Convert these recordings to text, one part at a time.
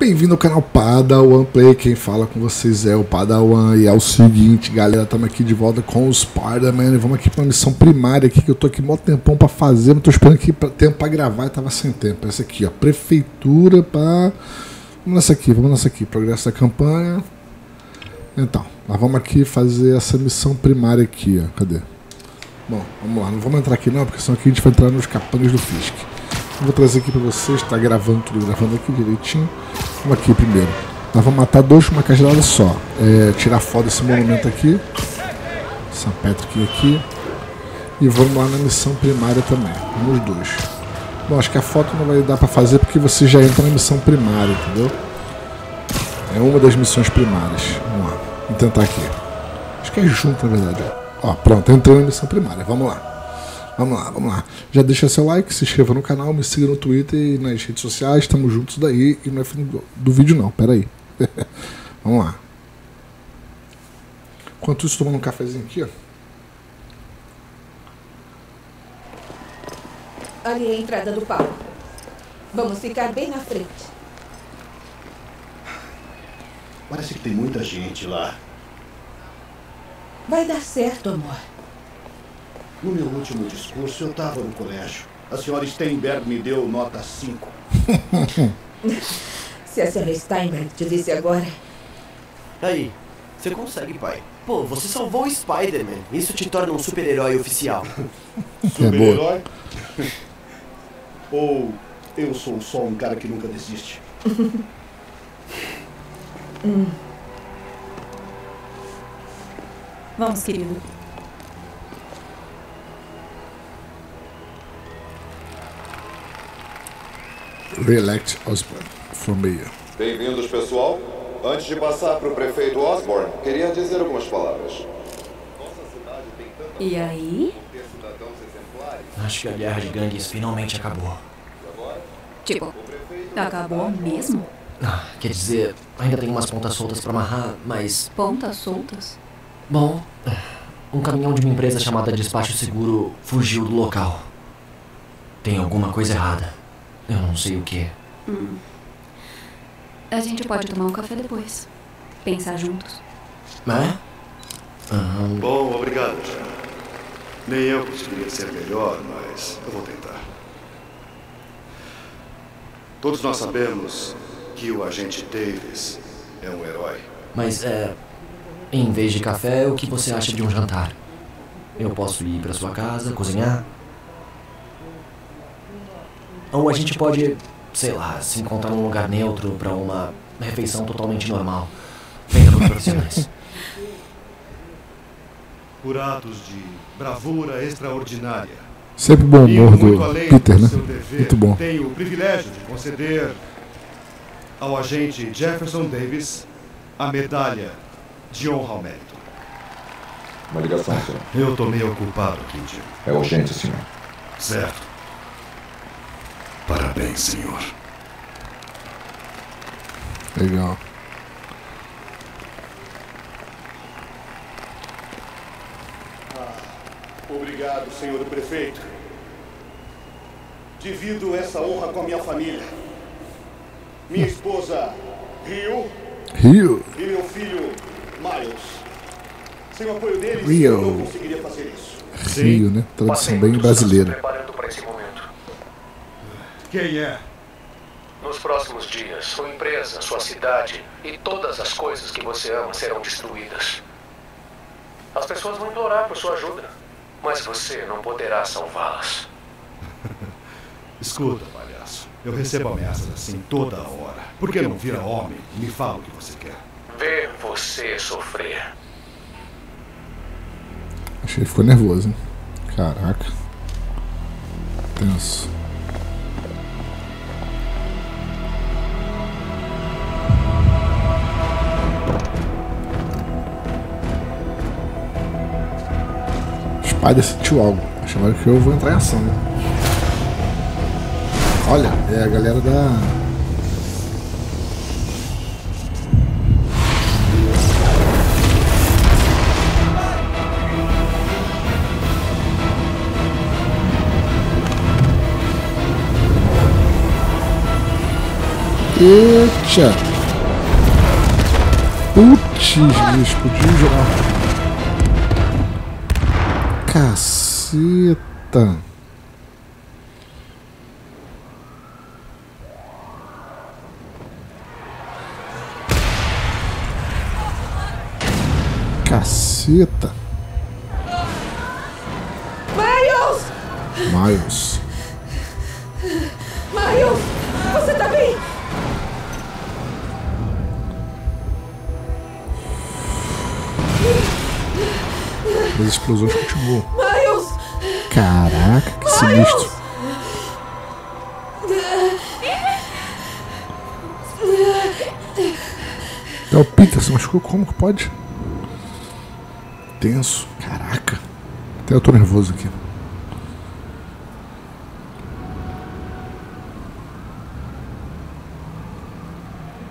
Bem-vindo ao canal Padawan Play, quem fala com vocês é o Padawan e é o seguinte, galera, estamos aqui de volta com o Spider-Man vamos aqui para uma missão primária aqui que eu tô aqui mó tempão para fazer, mas tô esperando aqui pra, tempo para gravar e tava sem tempo. Essa aqui, ó, prefeitura para Vamos nessa aqui, vamos nessa aqui, progresso da campanha. Então, nós vamos aqui fazer essa missão primária aqui, ó. Cadê? Bom, vamos lá, não vamos entrar aqui não, porque senão aqui a gente vai entrar nos capangas do Fisk. Vou trazer aqui para vocês, está gravando tudo, gravando aqui direitinho. Vamos aqui primeiro. Nós vamos matar dois com uma cajadada só. É, tirar foto desse monumento aqui. São Patrick aqui. E vamos lá na missão primária também. Vamos dois. Bom, acho que a foto não vai dar para fazer porque você já entra na missão primária, entendeu? É uma das missões primárias. Vamos lá. Vamos tentar aqui. Acho que é junto, na verdade. Ó, pronto, entrei na missão primária. Vamos lá. Vamos lá, vamos lá. Já deixa seu like, se inscreva no canal, me siga no Twitter e nas redes sociais, estamos juntos daí. E não é fim do, do vídeo não, pera aí. vamos lá. Enquanto isso, tomando um cafezinho aqui, ó. Ali é a entrada do palco. Vamos ficar bem na frente. Parece que tem muita gente lá. Vai dar certo, amor. No meu último discurso, eu estava no colégio. A senhora Steinberg me deu nota 5. Se a senhora Steinberg te disse agora. Aí, você consegue, pai. Pô, você salvou o Spider-Man. Isso te torna um super-herói oficial. Super-herói? Ou eu sou só um cara que nunca desiste? hum. Vamos, querido. Re-elect Osborne from mayor. Bem-vindos, pessoal. Antes de passar para o prefeito Osborne, queria dizer algumas palavras. E aí? Acho que a guerra de gangues finalmente acabou. Tipo, acabou mesmo? Ah, quer dizer, ainda tem umas pontas soltas para amarrar, mas. Pontas soltas? Bom, um caminhão de uma empresa chamada Despacho Seguro fugiu do local. Tem alguma coisa errada. Eu não sei o que. Hum. A gente pode tomar um café depois. Pensar juntos. É? Uhum. Bom, obrigado, John. Nem eu conseguiria ser melhor, mas eu vou tentar. Todos nós sabemos que o agente Davis é um herói. Mas, é. Em vez de café, o que você acha de um jantar? Eu posso ir para sua casa, cozinhar? Ou a gente pode, sei lá, se encontrar num lugar neutro para uma refeição totalmente normal, feita por profissionais. Por atos de bravura extraordinária. Sempre bom humor do Peter, né? Dever, muito bom. Tenho o privilégio de conceder ao agente Jefferson Davis a medalha de honra ao mérito. Uma ligação, senhor. Eu tô meio ocupado Jim. É urgente, senhor. Certo. Parabéns, senhor. Legal. Ah, obrigado, senhor prefeito. Divido essa honra com a minha família. Minha esposa, Rio. Rio. E meu filho, Miles. Sem o apoio deles, Rio. eu não conseguiria fazer isso. Rio, né? Tradução bem brasileira. preparando para esse momento. Quem é? Nos próximos dias, sua empresa, sua cidade e todas as coisas que você ama serão destruídas. As pessoas vão implorar por sua ajuda, mas você não poderá salvá-las. Escuta, palhaço. Eu recebo ameaças assim toda hora. Por que não vira homem e me fala o que você quer? Ver você sofrer. Achei que ficou nervoso, hein? Caraca. Tenso. Spider sentiu algo. Chamaram que eu vou entrar em ação, né? Olha, é a galera da. Eita! Putz, explodiu geral. Caceta! Caceta! Miles! Miles. Miles! As explosões continuam. Miles! Caraca, que sinistro. É o Peter, se machucou como que pode? Tenso. Caraca. Até eu tô nervoso aqui.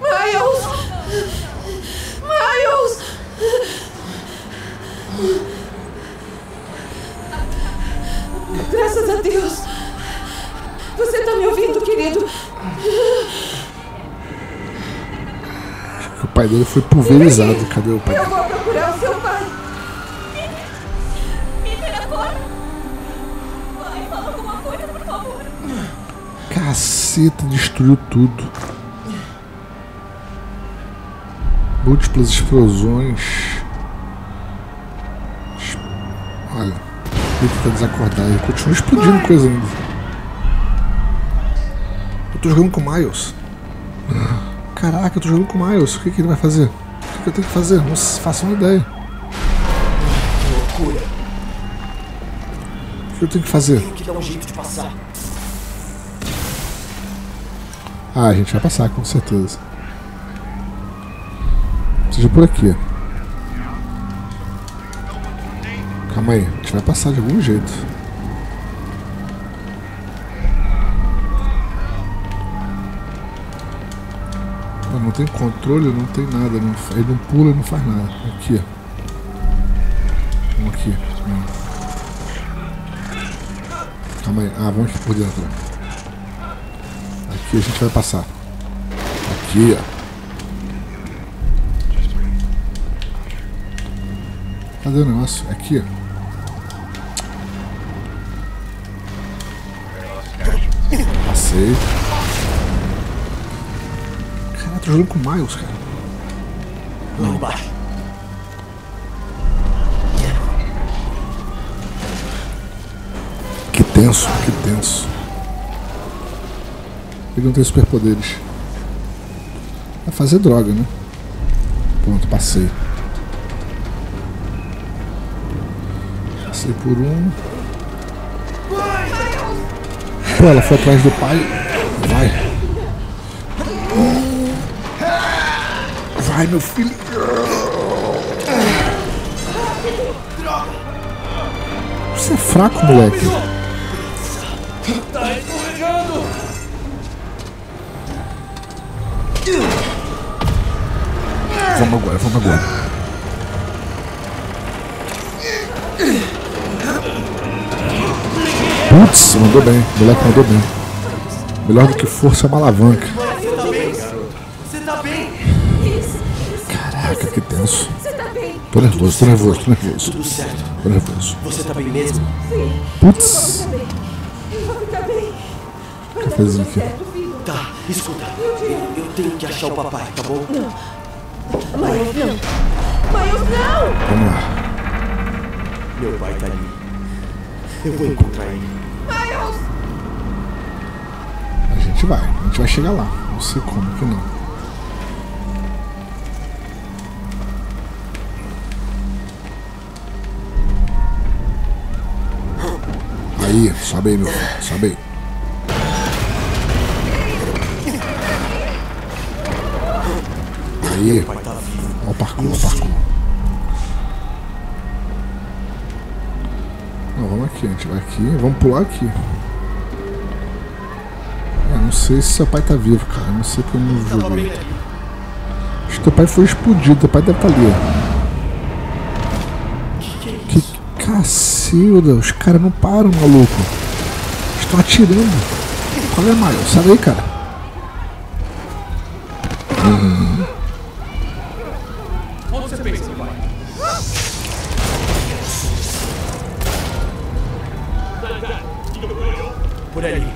Miles! Miles! Graças a Deus! Você tá me ouvindo, querido? O pai dele foi pulverizado. Cadê o pai? Eu vou procurar o seu pai! Peter, agora! Vai, fala alguma coisa, por favor. Caceta, destruiu tudo. Múltiplas explosões. Es- Olha, ele tá desacordado. Ele continua explodindo coisa ainda. Eu tô jogando com o Miles. Caraca, eu tô jogando com o Miles. O que, que ele vai fazer? O que, que eu tenho que fazer? Não faço uma ideia. Loucura. O que eu tenho que fazer? Tenho que dar um jeito de passar. Ah, a gente vai passar, com certeza. Seja por aqui. Calma aí, a gente vai passar de algum jeito. Tem controle, não tem nada. Não, ele não pula, não faz nada. Aqui. Vamos aqui. Calma aí. Ah, vamos por dentro. Aqui a gente vai passar. Aqui, ó. Cadê o negócio? Aqui, ó. Passei. Tô jogando com o Miles, cara. Lá embaixo. Que tenso, que tenso. Ele não tem superpoderes. Vai fazer droga, né? Pronto, passei. Passei por um. Pô, ela foi atrás do pai. Vai. Vai, meu filho. Você é fraco, moleque. Vamos agora, vamos agora. Putz, mandou bem. Moleque mandou bem. Melhor do que força é uma alavanca. Caraca, que tenso. Você tá bem? Tô nervoso, tô nervoso, tô nervoso. Tudo certo. Tô nervoso. Você tá bem mesmo? Putz, Tá. Vai dar cafezinho tudo aqui. Tá, escuta. Eu, eu tenho que achar o papai, tá bom? Miles, não. Miles, não! Vamos lá. Meu pai tá ali. Eu vou encontrar ele. Miles! A gente vai, a gente vai chegar lá. Não sei como que não. Aí, sobe aí, meu filho, sobe aí. Aí, tá ó o parkour, o parkour. Não, vamos aqui, a gente vai aqui, vamos pular aqui. Eu não sei se seu pai tá vivo, cara. Eu não sei porque eu não joguei. Acho que teu pai foi explodido, teu pai deve estar ali, ó. Cacilda, os caras não param, maluco. Estão atirando. Qual é, Maio? Sai daí, cara. Onde você pensa que vai? Por ali.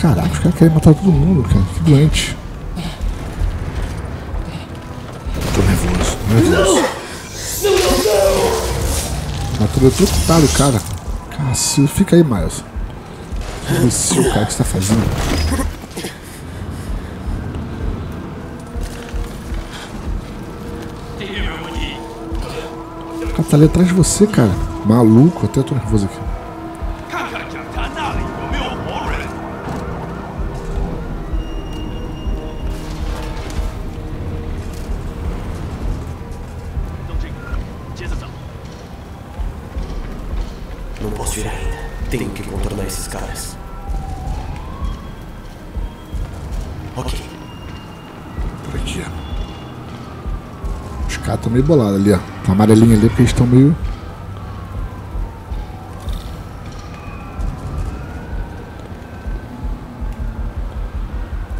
Caraca, os caras querem matar todo mundo, cara. Que doente. Tô nervoso, tô nervoso. Todo preocupado, cara. Cacildo, fica aí, Miles. Cara, o que você tá fazendo? O cara tá ali atrás de você, cara. Maluco, até tô nervoso aqui. Tenho que contornar esses caras. Ok. Por aqui. Os caras estão meio bolados ali, ó. Tá amarelinho ali porque eles estão meio.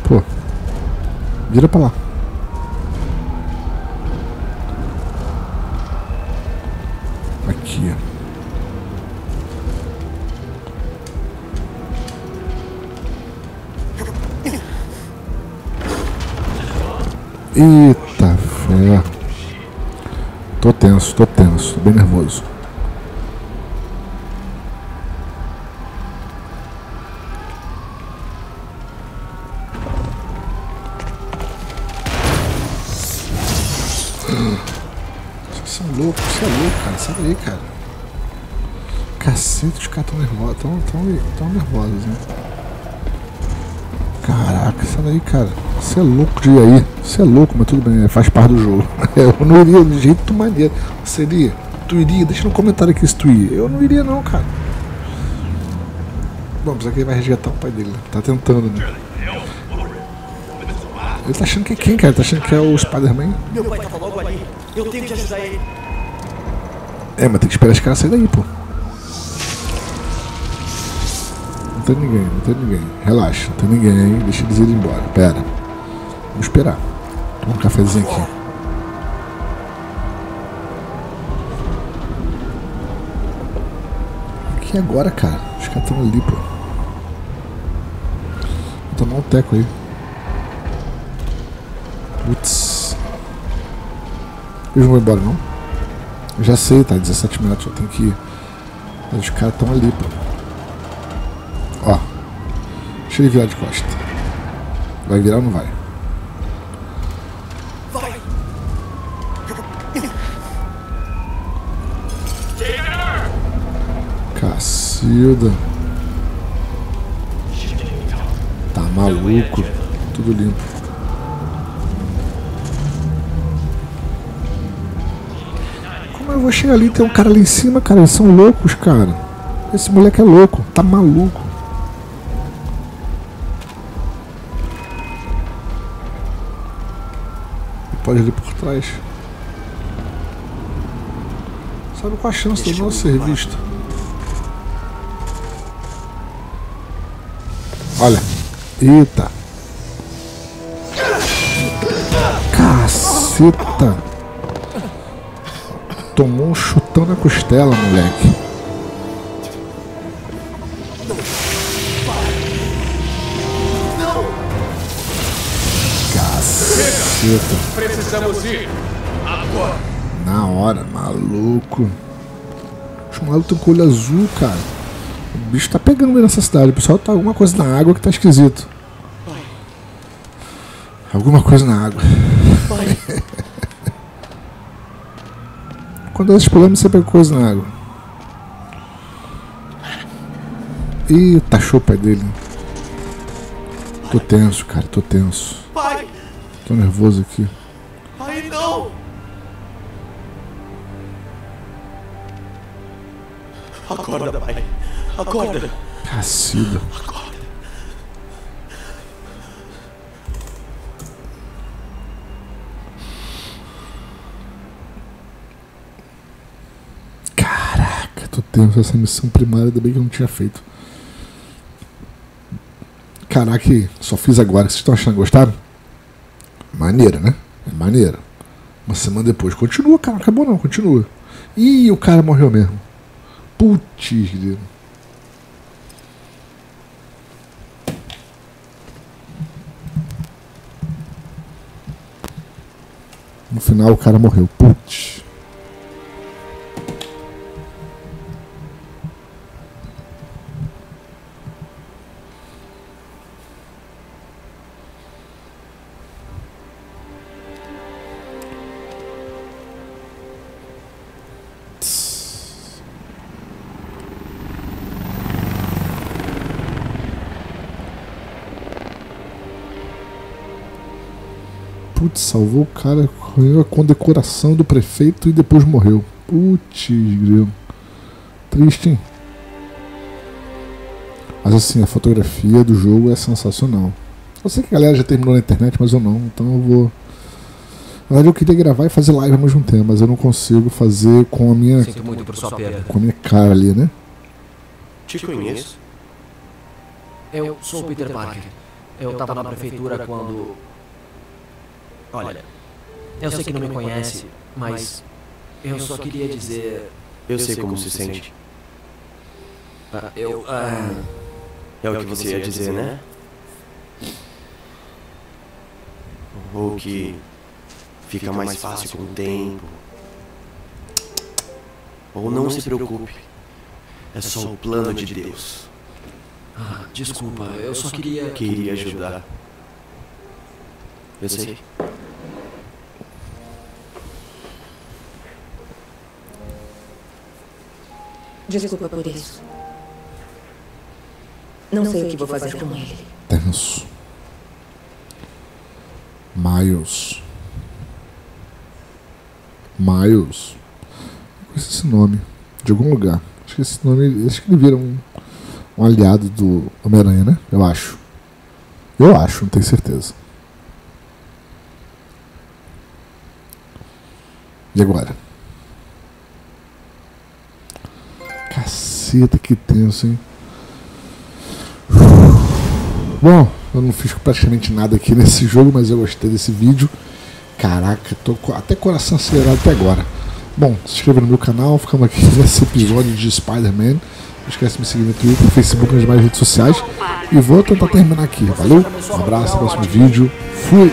Pô. Vira pra lá. Eita fé. Tô tenso, tô tenso, tô bem nervoso. Vocês são loucos, você é louco, cara. Sai daí, cara. Cacete, os caras tão nervosos. Tão, tão, tão nervosos, né? Caraca, sai daí, cara. Você é louco de ir aí. Você é louco, mas tudo bem, faz parte do jogo. Eu não iria de jeito maneiro. Você iria? Tu iria? Deixa no comentário aqui se tu ia. Eu não iria não, cara. Bom, apesar que ele vai resgatar o pai dele. né? Tá tentando, né? Ele tá achando que é quem, cara? Ele tá achando que é o Spider-Man? Meu pai tava logo ali. Eu tenho que ajudar ele. É, mas tem que esperar esse cara sair daí, pô. Não tem ninguém, não tem ninguém. Relaxa, não tem ninguém. Deixa eles irem embora. Pera. Vamos esperar. Toma um cafezinho aqui. Aqui agora, cara. Os caras estão ali, pô. Vou tomar um teco aí. Putz. Eles não vão embora, não? Eu já sei, tá? 17 minutos, eu tenho que ir. Os caras estão ali, pô. Ó. Deixa ele virar de costa. Vai virar ou não? Vai! Tá maluco. Tudo limpo. Como eu vou chegar ali tem um cara ali em cima, cara? Eles são loucos, cara. Esse moleque é louco. Tá maluco. Pode ali por trás. Sabe qual a chance de não ser visto? Olha. Eita. Caceta. Tomou um chutão na costela, moleque. Caceta. Precisamos ir. Agora. Na hora, maluco. Os malucos estão com o olho azul, cara. O bicho tá pegando nessa cidade. O pessoal tá alguma coisa na água que tá esquisito. Alguma coisa na água. Quando nós exploramos, você pega coisa na água. Ih, tachou o pé dele. Tô tenso, cara, tô tenso. Pai! Tô nervoso aqui. Acorda, pai. Acorda. Cacilda. Caraca, tô tenso essa missão primária, ainda bem que eu não tinha feito. caraca, só fiz agora. Vocês estão achando gostaram? Maneira, né? É maneira. Uma semana depois. Continua, cara. Não acabou não, continua. Ih, o cara morreu mesmo. Putz, grilo. No final o cara morreu. Putz. Putz, salvou o cara, ganhou a condecoração do prefeito e depois morreu. Putz, grilo. Triste, hein? Mas assim, a fotografia do jogo é sensacional. Eu sei que a galera já terminou na internet, mas eu não, então eu vou. Na verdade, eu queria gravar e fazer live ao mesmo tempo, mas eu não consigo fazer com a minha. Sinto muito por sua perda. Com a minha cara ali, né? Te conheço. Eu sou o Peter Parker. Eu tava na prefeitura quando. Olha, eu sei que não me conhece, mas eu só queria dizer. Eu sei como se sente. ah, Eu. ah, É o que você ia dizer, né? Ou que fica mais fácil com o tempo. Ou não se preocupe. É só o plano de Deus. ah, desculpa, eu só queria. Queria ajudar. Eu sei. Desculpa por isso. Não sei o que vou fazer com ele. Tenso. Miles. Miles. Conheço esse nome. De algum lugar. Acho que esse nome. Acho que ele vira um, um aliado do Homem-Aranha, né? Eu acho. Eu acho, não tenho certeza. E agora? Caceta, que tenso, hein? Bom, eu não fiz praticamente nada aqui nesse jogo, mas eu gostei desse vídeo. Caraca, tô até coração acelerado até agora. Bom, se inscreva no meu canal, ficamos aqui nesse episódio de Spider-Man. Não esquece de me seguir no Twitter, no Facebook, nas demais redes sociais. E vou tentar terminar aqui, valeu? Um abraço, próximo vídeo. Fui!